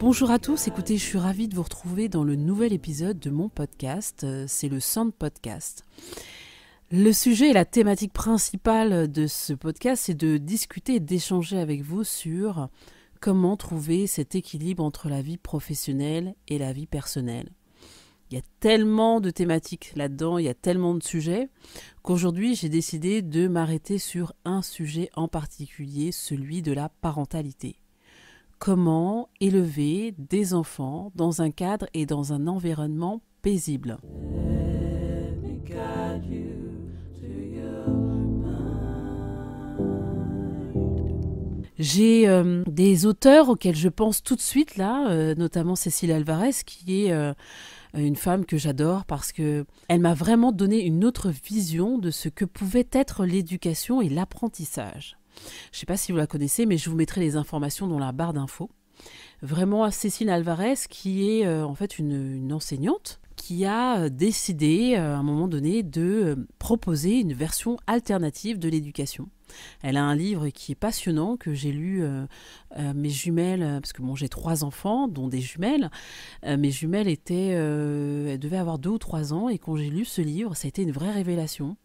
Bonjour à tous, écoutez, je suis ravie de vous retrouver dans le nouvel épisode de mon podcast, euh, c'est le Sound Podcast. Le sujet et la thématique principale de ce podcast, c'est de discuter et d'échanger avec vous sur comment trouver cet équilibre entre la vie professionnelle et la vie personnelle. Il y a tellement de thématiques là-dedans, il y a tellement de sujets, qu'aujourd'hui j'ai décidé de m'arrêter sur un sujet en particulier, celui de la parentalité comment élever des enfants dans un cadre et dans un environnement paisible. J'ai euh, des auteurs auxquels je pense tout de suite là, euh, notamment Cécile Alvarez, qui est euh, une femme que j'adore parce que elle m'a vraiment donné une autre vision de ce que pouvait être l'éducation et l'apprentissage. Je ne sais pas si vous la connaissez, mais je vous mettrai les informations dans la barre d'infos. Vraiment, Cécile Alvarez, qui est en fait une, enseignante, qui a euh, décidé euh, à un moment donné de proposer une version alternative de l'éducation. Elle a un livre qui est passionnant que j'ai lu mes jumelles parce que bon j'ai trois enfants dont des jumelles. mes jumelles étaient, elles devaient avoir deux ou trois ans et quand j'ai lu ce livre, ça a été une vraie révélation.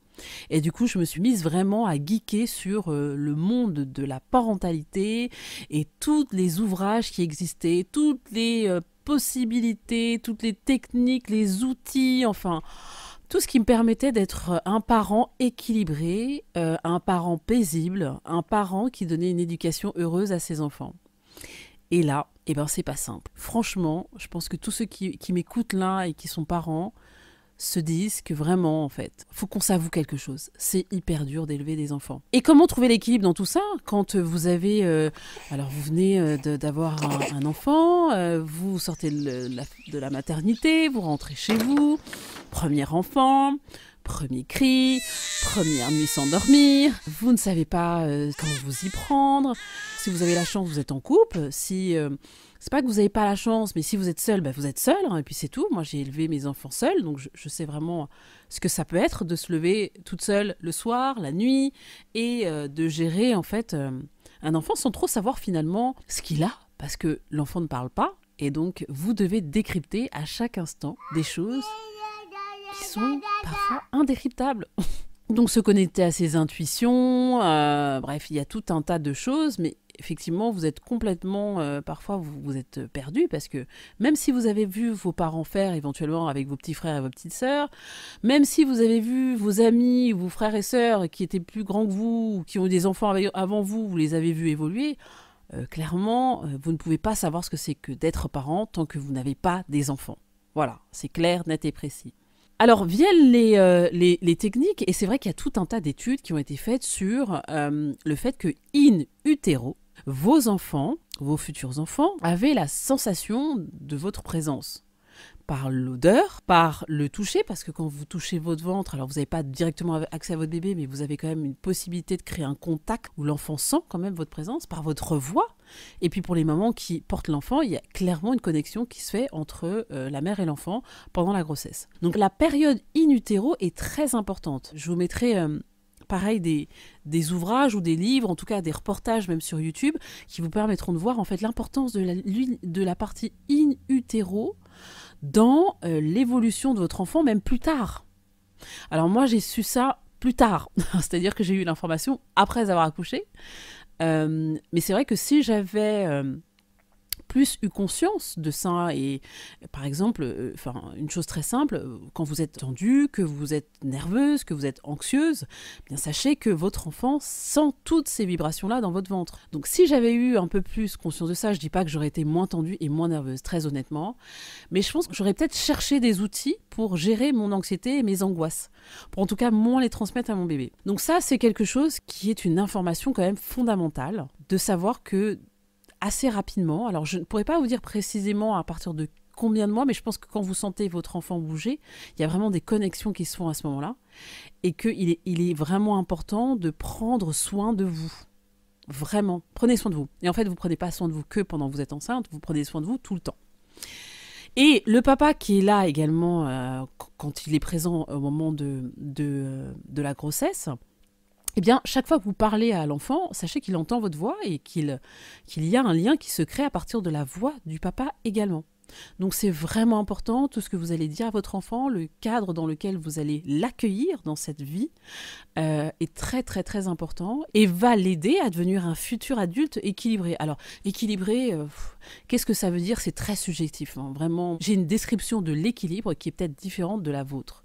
Et du coup, je me suis mise vraiment à geeker sur euh, le monde de la parentalité et tous les ouvrages qui existaient, toutes les euh, possibilités, toutes les techniques, les outils, enfin tout ce qui me permettait d'être un parent équilibré, euh, un parent paisible, un parent qui donnait une éducation heureuse à ses enfants. Et là, eh ben c'est pas simple. Franchement, je pense que tous ceux qui, qui m'écoutent là et qui sont parents, se disent que vraiment, en fait, faut qu'on s'avoue quelque chose. C'est hyper dur d'élever des enfants. Et comment trouver l'équilibre dans tout ça quand vous avez, euh, alors vous venez euh, d'avoir un, enfant, euh, vous sortez de la, de la maternité, vous rentrez chez vous, premier enfant, premier cri, première nuit sans dormir, vous ne savez pas comment vous y prendre. Si vous avez la chance, vous êtes en couple. Si c'est pas que vous n'avez pas la chance, mais si vous êtes seul, ben vous êtes seul, hein, et puis c'est tout. Moi, j'ai élevé mes enfants seuls, donc je, sais vraiment ce que ça peut être de se lever toute seule le soir, la nuit, et euh, de gérer en fait euh, un enfant sans trop savoir finalement ce qu'il a, parce que l'enfant ne parle pas, et donc vous devez décrypter à chaque instant des choses qui sont parfois indécryptables. Donc se connecter à ses intuitions, euh, bref, il y a tout un tas de choses, mais effectivement, vous êtes complètement, euh, parfois, vous, vous êtes perdu parce que même si vous avez vu vos parents faire éventuellement avec vos petits frères et vos petites sœurs, même si vous avez vu vos amis, vos frères et sœurs qui étaient plus grands que vous, ou qui ont eu des enfants avant vous, vous les avez vus évoluer, euh, clairement, vous ne pouvez pas savoir ce que c'est que d'être parent tant que vous n'avez pas des enfants. Voilà, c'est clair, net et précis. Alors viennent les, euh, les, les, techniques, et c'est vrai qu'il y a tout un tas d'études qui ont été faites sur euh, le fait que in utero, vos enfants, vos futurs enfants, avaient la sensation de votre présence par l'odeur, par le toucher, parce que quand vous touchez votre ventre, alors vous n'avez pas directement accès à votre bébé, mais vous avez quand même une possibilité de créer un contact où l'enfant sent quand même votre présence, par votre voix. Et puis pour les mamans qui portent l'enfant, il y a clairement une connexion qui se fait entre euh, la mère et l'enfant pendant la grossesse. Donc la période in utero est très importante. Je vous mettrai... Euh, pareil des, ouvrages ou des livres, en tout cas des reportages même sur YouTube, qui vous permettront de voir en fait l'importance de la, de la partie in utero dans euh, l'évolution de votre enfant, même plus tard. Alors moi, j'ai su ça plus tard, c'est-à-dire que j'ai eu l'information après avoir accouché. Euh, mais c'est vrai que si j'avais euh, plus eu conscience de ça. Et par exemple, euh, enfin, une chose très simple, quand vous êtes tendue, que vous êtes nerveuse, que vous êtes anxieuse, eh bien sachez que votre enfant sent toutes ces vibrations-là dans votre ventre. Donc si j'avais eu un peu plus conscience de ça, je dis pas que j'aurais été moins tendue et moins nerveuse, très honnêtement, mais je pense que j'aurais peut-être cherché des outils pour gérer mon anxiété et mes angoisses, pour en tout cas moins les transmettre à mon bébé. Donc ça, c'est quelque chose qui est une information quand même fondamentale, de savoir que assez rapidement. Alors, je ne pourrais pas vous dire précisément à partir de combien de mois, mais je pense que quand vous sentez votre enfant bouger, il y a vraiment des connexions qui se font à ce moment-là. Et qu'il est, il est vraiment important de prendre soin de vous. Vraiment, prenez soin de vous. Et en fait, vous prenez pas soin de vous que pendant que vous êtes enceinte, vous prenez soin de vous tout le temps. Et le papa qui est là également euh, quand il est présent au moment de, de, de la grossesse, eh bien, chaque fois que vous parlez à l'enfant, sachez qu'il entend votre voix et qu'il y a un lien qui se crée à partir de la voix du papa également. Donc c'est vraiment important, tout ce que vous allez dire à votre enfant, le cadre dans lequel vous allez l'accueillir dans cette vie euh, est très très très important et va l'aider à devenir un futur adulte équilibré. Alors équilibré, euh, qu'est-ce que ça veut dire? C'est très subjectif. Hein. Vraiment, j'ai une description de l'équilibre qui est peut-être différente de la vôtre.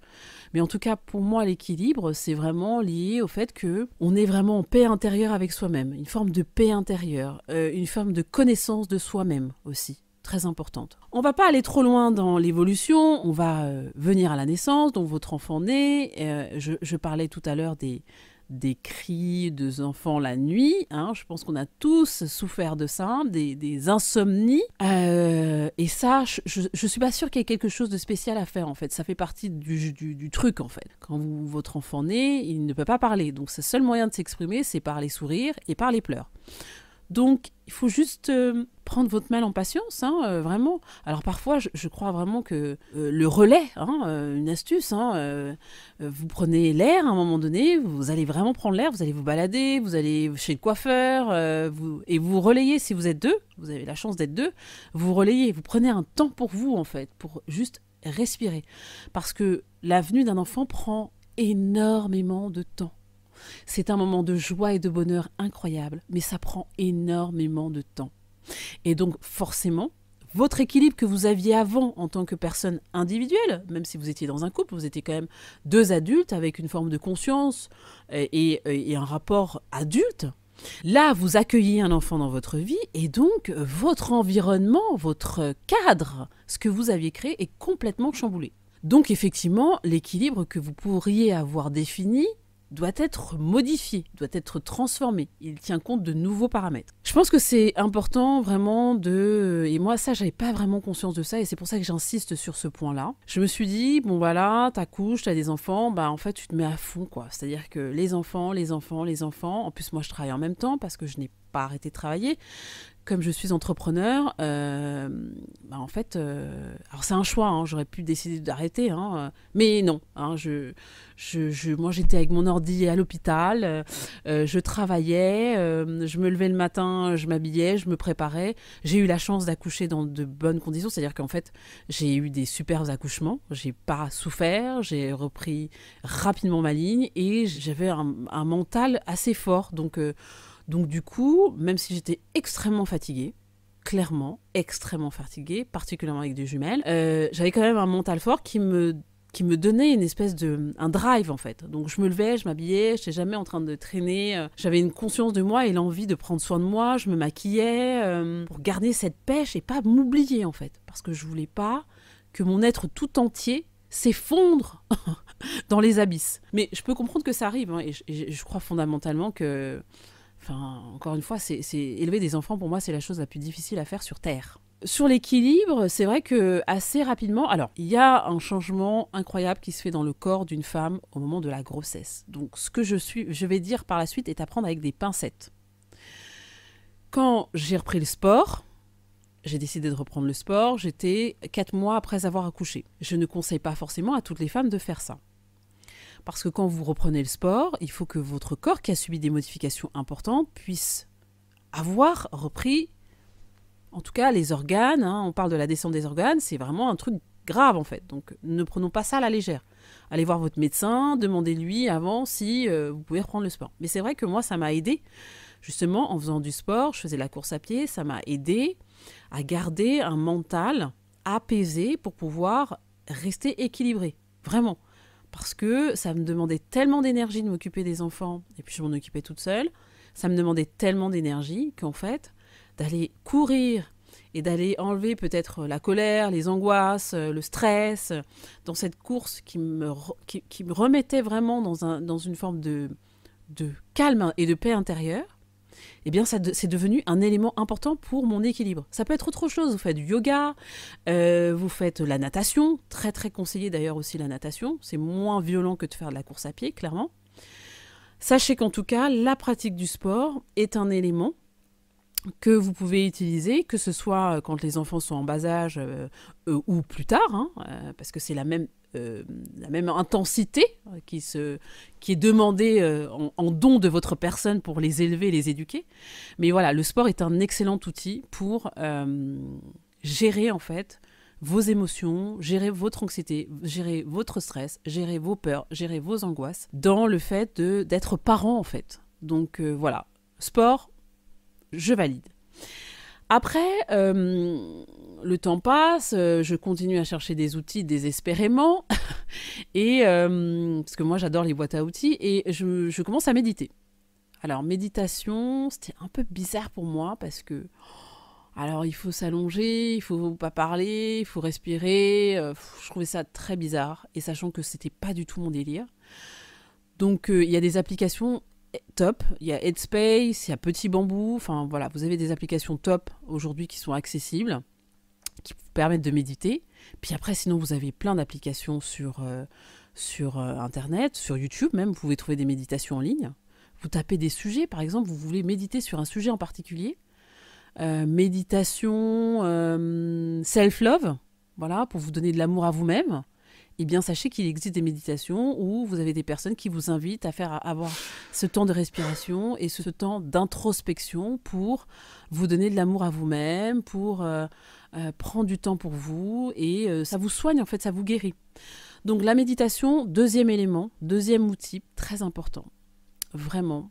Mais en tout cas, pour moi, l'équilibre, c'est vraiment lié au fait que on est vraiment en paix intérieure avec soi-même, une forme de paix intérieure, euh, une forme de connaissance de soi-même aussi très importante. On va pas aller trop loin dans l'évolution, on va euh, venir à la naissance, dont votre enfant naît. Euh, je, parlais tout à l'heure des, des cris de enfants la nuit. Hein. je pense qu'on a tous souffert de ça, des, insomnies. Euh, et ça, je ne suis pas sûre qu'il y ait quelque chose de spécial à faire en fait. Ça fait partie du, truc en fait. Quand votre enfant naît, il ne peut pas parler. Donc, ce seul moyen de s'exprimer, c'est par les sourires et par les pleurs. Donc, il faut juste euh, prendre votre mal en patience, hein, euh, vraiment. Alors parfois, je, crois vraiment que euh, le relais, hein, une astuce, hein, vous prenez l'air à un moment donné, vous allez vraiment prendre l'air, vous allez vous balader, vous allez chez le coiffeur, et vous relayez si vous êtes deux, vous avez la chance d'être deux, vous relayez, vous prenez un temps pour vous en fait, pour juste respirer. Parce que la venue d'un enfant prend énormément de temps. C'est un moment de joie et de bonheur incroyable, mais ça prend énormément de temps. Et donc forcément, votre équilibre que vous aviez avant en tant que personne individuelle, même si vous étiez dans un couple, vous étiez quand même deux adultes avec une forme de conscience et, un rapport adulte. Là, vous accueillez un enfant dans votre vie et donc votre environnement, votre cadre, ce que vous aviez créé est complètement chamboulé. Donc effectivement, l'équilibre que vous pourriez avoir défini doit être modifié, doit être transformé. Il tient compte de nouveaux paramètres. Je pense que c'est important vraiment de... Et moi, ça, j'avais pas vraiment conscience de ça et c'est pour ça que j'insiste sur ce point-là. Je me suis dit, bon voilà, t'accouches, t'as des enfants, bah en fait, tu te mets à fond, quoi. C'est-à-dire que les enfants, les enfants, les enfants. En plus, moi, je travaille en même temps parce que je n'ai pas arrêté de travailler comme je suis entrepreneur, euh, bah, en fait, euh, c'est un choix, hein, j'aurais pu décider d'arrêter, hein, euh, mais non. Hein, je, je, moi, j'étais avec mon ordi à l'hôpital, je travaillais, je me levais le matin, je m'habillais, je me préparais. J'ai eu la chance d'accoucher dans de bonnes conditions, c'est-à-dire qu'en fait, j'ai eu des superbes accouchements, j'ai pas souffert, j'ai repris rapidement ma ligne et j'avais un, un, mental assez fort, donc donc du coup, même si j'étais extrêmement fatiguée, clairement extrêmement fatiguée, particulièrement avec des jumelles, euh, j'avais quand même un mental fort qui me qui me donnait une espèce de un drive en fait. Donc je me levais, je m'habillais, je n'étais jamais en train de traîner. Euh, j'avais une conscience de moi et l'envie de prendre soin de moi. Je me maquillais euh, pour garder cette pêche et pas m'oublier en fait, parce que je voulais pas que mon être tout entier s'effondre dans les abysses. Mais je peux comprendre que ça arrive hein, et, je, crois fondamentalement que Enfin, encore une fois, c'est élever des enfants pour moi, c'est la chose la plus difficile à faire sur Terre. Sur l'équilibre, c'est vrai que assez rapidement, alors il y a un changement incroyable qui se fait dans le corps d'une femme au moment de la grossesse. Donc ce que je suis, je vais dire par la suite est à prendre avec des pincettes. Quand j'ai repris le sport, j'ai décidé de reprendre le sport, j'étais quatre mois après avoir accouché. Je ne conseille pas forcément à toutes les femmes de faire ça. Parce que quand vous reprenez le sport, il faut que votre corps, qui a subi des modifications importantes, puisse avoir repris, en tout cas, les organes. Hein. on parle de la descente des organes, c'est vraiment un truc grave en fait. Donc ne prenons pas ça à la légère. Allez voir votre médecin, demandez-lui avant si euh, vous pouvez reprendre le sport. Mais c'est vrai que moi, ça m'a aidé. Justement, en faisant du sport, je faisais la course à pied, ça m'a aidé à garder un mental apaisé pour pouvoir rester équilibré. Vraiment parce que ça me demandait tellement d'énergie de m'occuper des enfants, et puis je m'en occupais toute seule, ça me demandait tellement d'énergie qu'en fait, d'aller courir et d'aller enlever peut-être la colère, les angoisses, le stress, dans cette course qui me, me remettait vraiment dans, un, dans une forme de, de calme et de paix intérieure, eh bien, c'est devenu un élément important pour mon équilibre. Ça peut être autre chose. Vous faites du yoga, euh, vous faites la natation, très très conseillé d'ailleurs aussi la natation. C'est moins violent que de faire de la course à pied, clairement. Sachez qu'en tout cas, la pratique du sport est un élément que vous pouvez utiliser, que ce soit quand les enfants sont en bas âge euh, euh, ou plus tard, hein, parce que c'est la même euh, la même intensité qui, se, qui est demandée euh, en, don de votre personne pour les élever, les éduquer. Mais voilà, le sport est un excellent outil pour euh, gérer en fait vos émotions, gérer votre anxiété, gérer votre stress, gérer vos peurs, gérer vos angoisses dans le fait d'être parent en fait. Donc voilà, sport, je valide. Après, euh, le temps passe, euh, je continue à chercher des outils désespérément, et euh, parce que moi j'adore les boîtes à outils, et je, commence à méditer. Alors méditation, c'était un peu bizarre pour moi parce que alors il faut s'allonger, il faut pas parler, il faut respirer. je trouvais ça très bizarre et sachant que c'était pas du tout mon délire. Donc il y a des applications top. Il y a Headspace, il y a Petit Bambou. Enfin voilà, vous avez des applications top aujourd'hui qui sont accessibles, qui vous permettent de méditer. Puis après, sinon, vous avez plein d'applications sur, euh, sur euh, Internet, sur YouTube même. Vous pouvez trouver des méditations en ligne. Vous tapez des sujets, par exemple, vous voulez méditer sur un sujet en particulier. Euh, méditation, self-love, voilà, pour vous donner de l'amour à vous-même eh bien sachez qu'il existe des méditations où vous avez des personnes qui vous invitent à faire avoir ce temps de respiration et ce temps d'introspection pour vous donner de l'amour à vous-même, pour euh, euh, prendre du temps pour vous et euh, ça vous soigne en fait, ça vous guérit. Donc la méditation, deuxième élément, deuxième outil très important. Vraiment,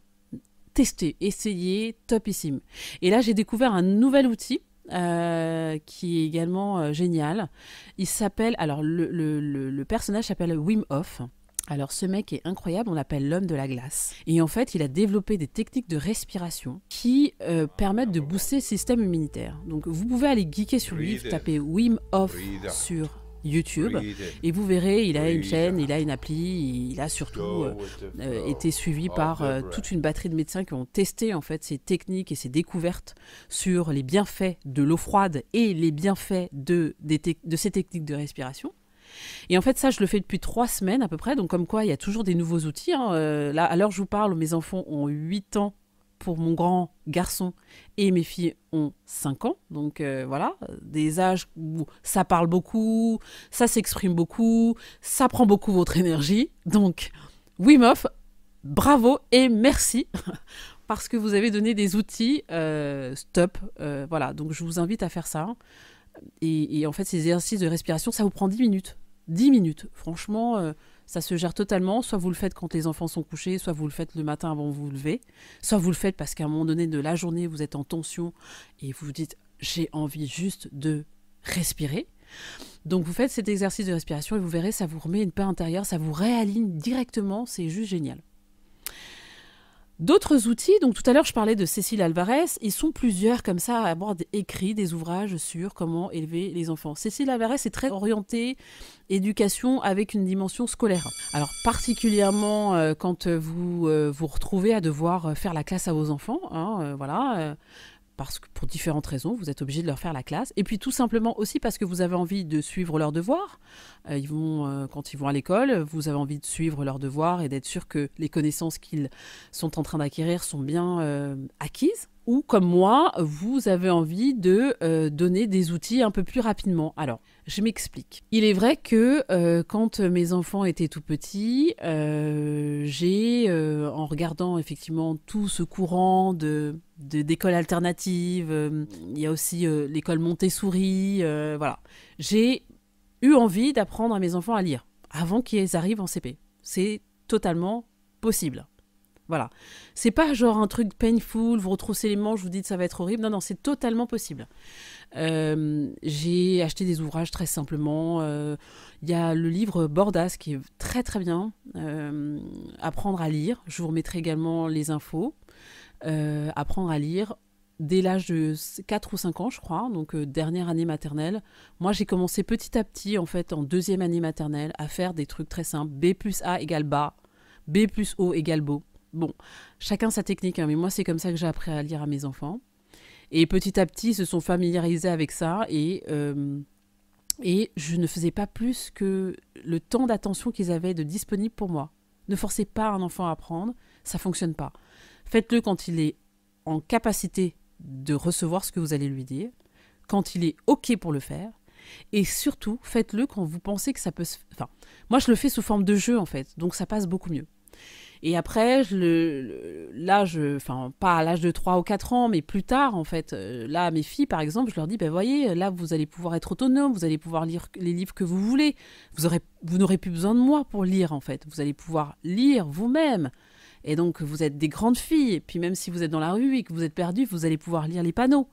testez, essayez, topissime. Et là j'ai découvert un nouvel outil euh, qui est également euh, génial. Il s'appelle, alors le, le, le, personnage s'appelle Wim Hof. Alors ce mec est incroyable, on l'appelle l'homme de la glace. Et en fait, il a développé des techniques de respiration qui euh, permettent de booster le système immunitaire. Donc vous pouvez aller geeker sur lui, taper Wim Hof sur YouTube. Et vous verrez, il a une chaîne, il a une appli, il a surtout euh, euh, été suivi par euh, toute une batterie de médecins qui ont testé en fait ces techniques et ces découvertes sur les bienfaits de l'eau froide et les bienfaits de, de ces techniques de respiration. Et en fait, ça, je le fais depuis trois semaines à peu près. Donc, comme quoi, il y a toujours des nouveaux outils. Hein. là, à l'heure où je vous parle, mes enfants ont 8 ans pour mon grand garçon et mes filles ont 5 ans. Donc euh, voilà, des âges où ça parle beaucoup, ça s'exprime beaucoup, ça prend beaucoup votre énergie. Donc Wim bravo et merci parce que vous avez donné des outils euh, stop. Euh, voilà, donc je vous invite à faire ça. Et, et, en fait, ces exercices de respiration, ça vous prend 10 minutes. 10 minutes. Franchement ça se gère totalement. Soit vous le faites quand les enfants sont couchés, soit vous le faites le matin avant de vous lever, soit vous le faites parce qu'à un moment donné de la journée, vous êtes en tension et vous vous dites j'ai envie juste de respirer. Donc vous faites cet exercice de respiration et vous verrez, ça vous remet une paix intérieure, ça vous réaligne directement, c'est juste génial. D'autres outils, donc tout à l'heure je parlais de Cécile Alvarez, ils sont plusieurs comme ça à avoir écrit des ouvrages sur comment élever les enfants. Cécile Alvarez est très orientée éducation avec une dimension scolaire. Alors particulièrement euh, quand vous euh, vous retrouvez à devoir euh, faire la classe à vos enfants, hein, voilà parce que pour différentes raisons, vous êtes obligé de leur faire la classe. Et puis tout simplement aussi parce que vous avez envie de suivre leurs devoirs. Euh, euh, quand ils vont à l'école, vous avez envie de suivre leurs devoirs et d'être sûr que les connaissances qu'ils sont en train d'acquérir sont bien euh, acquises ou comme moi, vous avez envie de euh, donner des outils un peu plus rapidement. Alors, je m'explique. Il est vrai que euh, quand mes enfants étaient tout petits, euh, j'ai, en regardant effectivement tout ce courant de d'écoles alternatives, il y a aussi l'école Montessori, voilà. J'ai eu envie d'apprendre à mes enfants à lire avant qu'ils arrivent en CP. C'est totalement possible. Voilà. C'est pas genre un truc painful, vous retroussez les manches, vous dites ça va être horrible. Non, non, c'est totalement possible. Euh, j'ai acheté des ouvrages très simplement. Euh, il y a le livre Bordas qui est très très bien. Euh, apprendre à lire. Je vous remettrai également les infos. apprendre à lire dès l'âge de 4 ou 5 ans, je crois, donc dernière année maternelle. Moi, j'ai commencé petit à petit, en fait, en deuxième année maternelle, à faire des trucs très simples. B plus A égale bas, B plus O égale beau. Bon, chacun sa technique, hein, mais moi c'est comme ça que j'ai appris à lire à mes enfants. Et petit à petit, ils se sont familiarisés avec ça et, euh, et je ne faisais pas plus que le temps d'attention qu'ils avaient de disponible pour moi. Ne forcez pas un enfant à apprendre, ça fonctionne pas. Faites-le quand il est en capacité de recevoir ce que vous allez lui dire, quand il est OK pour le faire, et surtout, faites-le quand vous pensez que ça peut se... Enfin, moi, je le fais sous forme de jeu, en fait, donc ça passe beaucoup mieux. Et après, je le, là, je, enfin, pas à l'âge de 3 ou 4 ans, mais plus tard, en fait, euh, là, mes filles, par exemple, je leur dis, ben voyez, là, vous allez pouvoir être autonome, vous allez pouvoir lire les livres que vous voulez. Vous, aurez, vous n'aurez plus besoin de moi pour lire, en fait. Vous allez pouvoir lire vous-même. Et donc, vous êtes des grandes filles. Et puis, même si vous êtes dans la rue et que vous êtes perdu, vous allez pouvoir lire les panneaux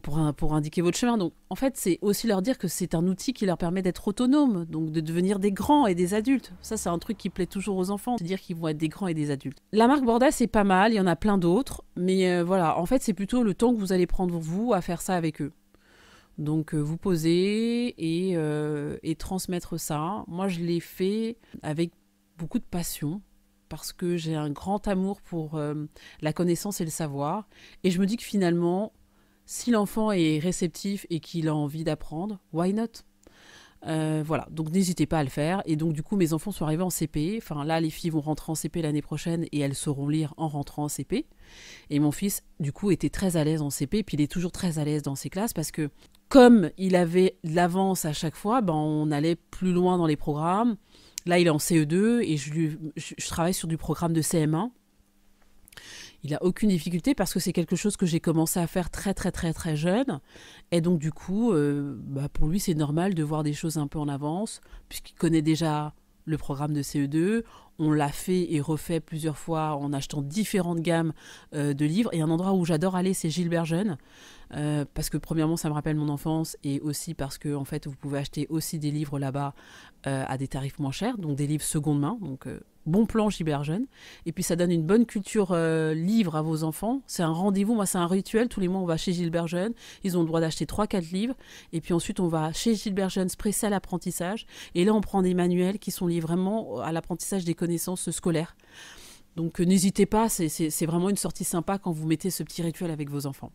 pour, indiquer votre chemin. Donc, en fait, c'est aussi leur dire que c'est un outil qui leur permet d'être autonomes, donc de devenir des grands et des adultes. Ça, c'est un truc qui plaît toujours aux enfants, de dire qu'ils vont être des grands et des adultes. La marque Borda, c'est pas mal, il y en a plein d'autres, mais euh, voilà, en fait, c'est plutôt le temps que vous allez prendre vous à faire ça avec eux. Donc, euh, vous poser et, euh, et transmettre ça. Moi, je l'ai fait avec beaucoup de passion parce que j'ai un grand amour pour la connaissance et le savoir. Et je me dis que finalement, si l'enfant est réceptif et qu'il a envie d'apprendre, why not? Euh, voilà, donc n'hésitez pas à le faire. Et donc du coup, mes enfants sont arrivés en CP. Enfin là, les filles vont rentrer en CP l'année prochaine et elles sauront lire en rentrant en CP. Et mon fils, du coup, était très à l'aise en CP. Puis il est toujours très à l'aise dans ses classes parce que comme il avait l'avance à chaque fois, ben, on allait plus loin dans les programmes. Là, il est en CE2 et je, je travaille sur du programme de CM1 il a aucune difficulté parce que c'est quelque chose que j'ai commencé à faire très très très très jeune. Et donc du coup, euh, bah, pour lui c'est normal de voir des choses un peu en avance, puisqu'il connaît déjà le programme de CE2. On l'a fait et refait plusieurs fois en achetant différentes gammes euh, de livres. Et un endroit où j'adore aller, c'est Gilbert Jeune. Euh, parce que premièrement, ça me rappelle mon enfance et aussi parce que en fait, vous pouvez acheter aussi des livres là-bas à des tarifs moins chers, donc des livres seconde main. Bon plan Gilbert Jeune. Et puis ça donne une bonne culture euh, livre à vos enfants. C'est un rendez-vous, moi c'est un rituel. Tous les mois on va chez Gilbert Jeune. Ils ont le droit d'acheter 3-4 livres. Et puis ensuite on va chez Gilbert Jeune, pressé à l'apprentissage. Et là on prend des manuels qui sont liés vraiment à l'apprentissage des connaissances scolaires. Donc euh, n'hésitez pas, c'est vraiment une sortie sympa quand vous mettez ce petit rituel avec vos enfants.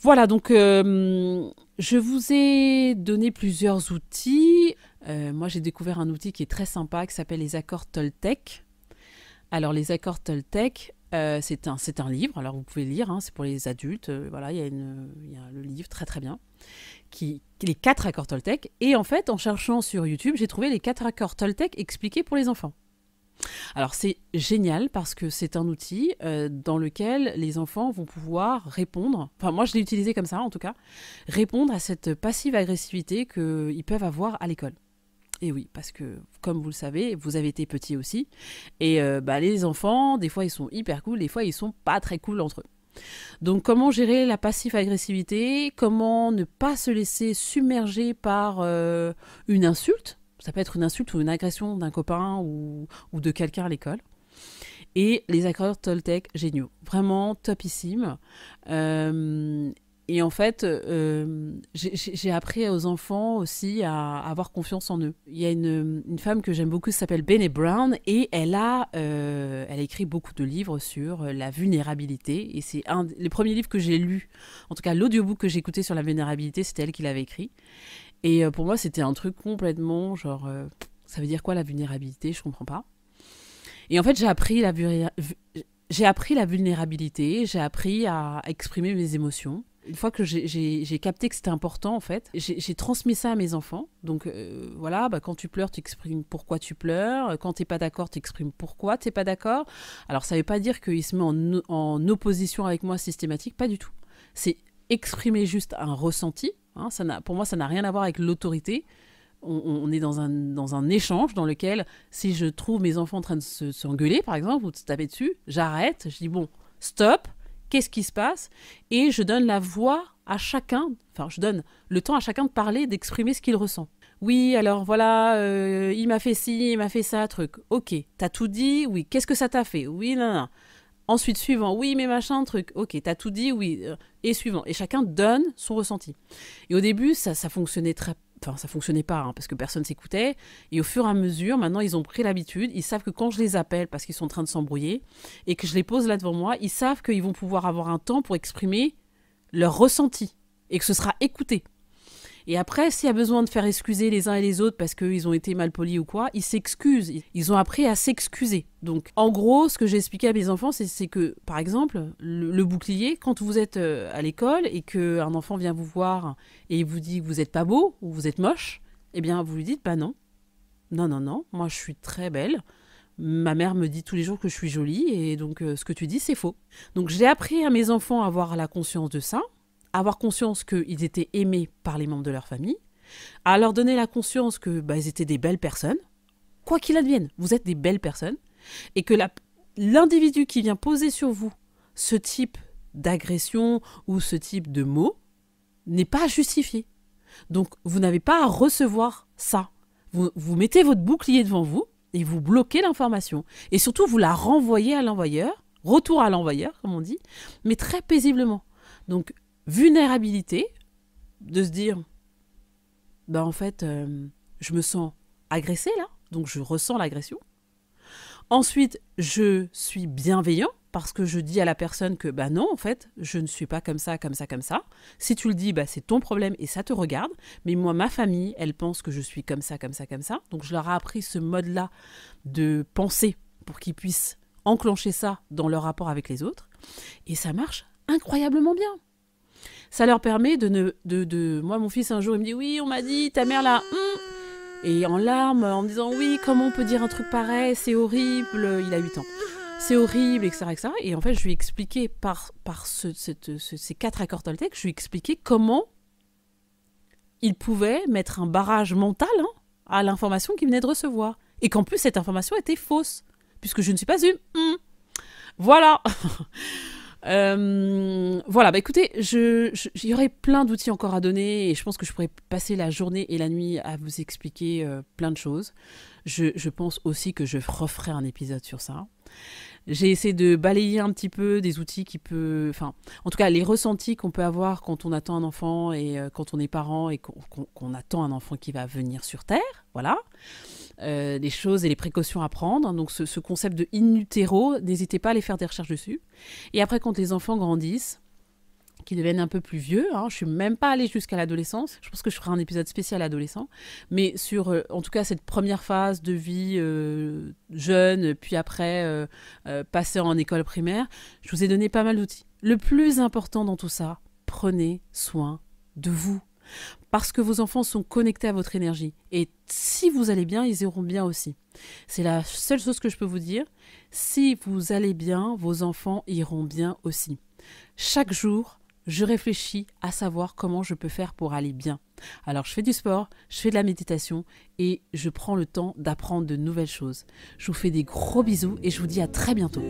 Voilà, donc euh, je vous ai donné plusieurs outils. Euh, moi, j'ai découvert un outil qui est très sympa qui s'appelle les accords Toltec. Alors, les accords Toltec, euh, c'est un, un livre. Alors, vous pouvez lire, hein, c'est pour les adultes. voilà, il y, a le livre très très bien. Qui, les quatre accords Toltec. Et en fait, en cherchant sur YouTube, j'ai trouvé les quatre accords Toltec expliqués pour les enfants. Alors c'est génial parce que c'est un outil euh, dans lequel les enfants vont pouvoir répondre, enfin moi je l'ai utilisé comme ça en tout cas, répondre à cette passive agressivité qu'ils peuvent avoir à l'école. Et oui, parce que comme vous le savez, vous avez été petit aussi, et euh, bah, les enfants, des fois ils sont hyper cool, des fois ils sont pas très cool entre eux. Donc comment gérer la passive agressivité Comment ne pas se laisser submerger par euh, une insulte? Ça peut être une insulte ou une agression d'un copain ou, de quelqu'un à l'école. Et les accords Toltec, géniaux. Vraiment topissime. Euh, et en fait, euh, j'ai appris aux enfants aussi à, avoir confiance en eux. Il y a une, femme que j'aime beaucoup s'appelle Bene Brown et elle a, euh, elle écrit beaucoup de livres sur la vulnérabilité. Et c'est un les premiers livres que j'ai lus, en tout cas l'audiobook que j'ai écouté sur la vulnérabilité, c'était elle qui l'avait écrit. Et euh, pour moi, c'était un truc complètement genre, ça veut dire quoi la vulnérabilité? Je comprends pas. Et en fait, j'ai appris la vulnérabilité, j'ai appris à exprimer mes émotions. Une fois que j'ai capté que c'était important, en fait, j'ai transmis ça à mes enfants. Donc euh, voilà, bah, quand tu pleures, tu exprimes pourquoi tu pleures. Quand tu n'es pas d'accord, tu exprimes pourquoi tu n'es pas d'accord. Alors ça ne veut pas dire qu'il se met en, en opposition avec moi systématique, pas du tout. C'est exprimer juste un ressenti, Hein, pour moi, ça n'a rien à voir avec l'autorité. On, est dans un, dans un échange dans lequel, si je trouve mes enfants en train de s'engueuler, par exemple, ou de se taper dessus, j'arrête, je dis bon, stop, qu'est-ce qui se passe Et je donne la voix à chacun, enfin, je donne le temps à chacun de parler, d'exprimer ce qu'il ressent. Oui, alors voilà, euh, il m'a fait ci, il m'a fait ça, truc. Ok, t'as tout dit, oui, qu'est-ce que ça t'a fait? Oui, non, non. Ensuite, suivant, oui, mais machin, truc. Ok, t'as tout dit, oui. Euh, et suivant. Et chacun donne son ressenti. Et au début, ça, ça fonctionnait très, enfin ça fonctionnait pas hein, parce que personne s'écoutait. Et au fur et à mesure maintenant ils ont pris l'habitude. Ils savent que quand je les appelle parce qu'ils sont en train de s'embrouiller et que je les pose là devant moi ils savent qu'ils vont pouvoir avoir un temps pour exprimer leur ressenti et que ce sera écouté et après, s'il y a besoin de faire excuser les uns et les autres parce qu'ils ont été mal polis ou quoi, ils s'excusent. Ils ont appris à s'excuser. Donc, en gros, ce que j'ai expliqué à mes enfants, c'est que, par exemple, le, bouclier, quand vous êtes euh, à l'école et qu'un enfant vient vous voir et il vous dit que vous n'êtes pas beau ou vous êtes moche, eh bien, vous lui dites, bah non. Non, non, non, moi je suis très belle. Ma mère me dit tous les jours que je suis jolie et donc euh, ce que tu dis, c'est faux. Donc j'ai appris à mes enfants à avoir la conscience de ça avoir conscience qu'ils étaient aimés par les membres de leur famille, à leur donner la conscience que bah, ils étaient des belles personnes, quoi qu'il advienne, vous êtes des belles personnes, et que l'individu qui vient poser sur vous ce type d'agression ou ce type de mots n'est pas justifié. Donc vous n'avez pas à recevoir ça. Vous, vous mettez votre bouclier devant vous et vous bloquez l'information. Et surtout, vous la renvoyez à l'envoyeur, retour à l'envoyeur, comme on dit, mais très paisiblement. Donc vulnérabilité, de se dire, ben en fait, euh, je me sens agressé là, donc je ressens l'agression. Ensuite, je suis bienveillant parce que je dis à la personne que bah non, en fait, je ne suis pas comme ça, comme ça, comme ça. Si tu le dis, bah c'est ton problème et ça te regarde. Mais moi, ma famille, elle pense que je suis comme ça, comme ça, comme ça. Donc je leur ai appris ce mode-là de penser pour qu'ils puissent enclencher ça dans leur rapport avec les autres. Et ça marche incroyablement bien ça leur permet de ne. De, de... Moi, mon fils, un jour, il me dit Oui, on m'a dit, ta mère là. Hum. Et en larmes, en me disant Oui, comment on peut dire un truc pareil C'est horrible. Il a 8 ans. C'est horrible, etc., etc. Et en fait, je lui ai expliqué par, par ce, ces quatre accords Toltec, je lui ai expliqué comment il pouvait mettre un barrage mental hein, à l'information qu'il venait de recevoir. Et qu'en plus, cette information était fausse, puisque je ne suis pas une. Hum. Voilà Euh, voilà, bah écoutez, je, y aurait plein d'outils encore à donner et je pense que je pourrais passer la journée et la nuit à vous expliquer euh, plein de choses. Je, je, pense aussi que je referai un épisode sur ça. J'ai essayé de balayer un petit peu des outils qui peuvent, enfin, en tout cas, les ressentis qu'on peut avoir quand on attend un enfant et euh, quand on est parent et qu'on attend un enfant qui va venir sur Terre, voilà. Euh, les choses et les précautions à prendre. Donc ce, concept de in utero, n'hésitez pas à aller faire des recherches dessus. Et après, quand les enfants grandissent, qui deviennent un peu plus vieux. Hein. Je suis même pas allée jusqu'à l'adolescence. Je pense que je ferai un épisode spécial adolescent. Mais sur, euh, en tout cas, cette première phase de vie euh, jeune, puis après passer en école primaire, je vous ai donné pas mal d'outils. Le plus important dans tout ça, prenez soin de vous parce que vos enfants sont connectés à votre énergie. Et si vous allez bien, ils iront bien aussi. C'est la seule chose que je peux vous dire. Si vous allez bien, vos enfants iront bien aussi. Chaque jour, je réfléchis à savoir comment je peux faire pour aller bien. Alors je fais du sport, je fais de la méditation et je prends le temps d'apprendre de nouvelles choses. Je vous fais des gros bisous et je vous dis à très bientôt.